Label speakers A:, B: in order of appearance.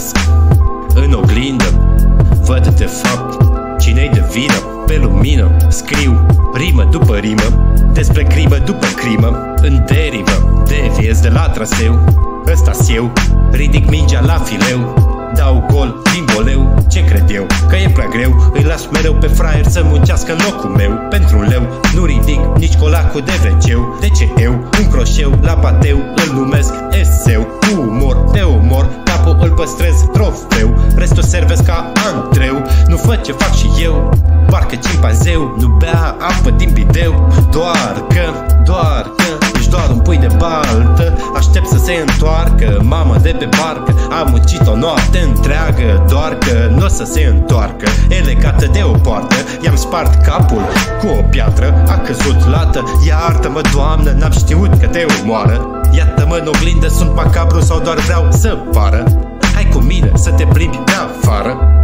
A: privesc În oglindă. Văd de fapt cine-i de vină Pe lumină. Scriu rimă după rimă Despre crimă după crimă În derivă deviez de la traseu. Ăsta eu Ridic mingea la fileu Dau gol din goleu Ce cred eu? Că e prea greu? Îi las mereu pe fraier să muncească în locul meu. Pentru un leu nu ridic nici colacul de veceu De ce eu? Un croșeu la pateu Îl numesc eseu trofeu Restul servesc ca antreu Nu fă ce fac și eu Parcă cimpanzeu. Nu bea apă din bideu. Doar că, doar că doar un pui de baltă. Aștept să se întoarcă Mama de pe barcă. A muncit o noapte întreagă Doar că nu o să se întoarcă. E legată de o poartă I-am spart capul cu o piatră. A căzut lată Iartă-mă, doamnă, n-am știut că te omoară. Iată-mă în oglindă, sunt macabru sau doar vreau să pară. Hai cu mine să te plimbi pe afară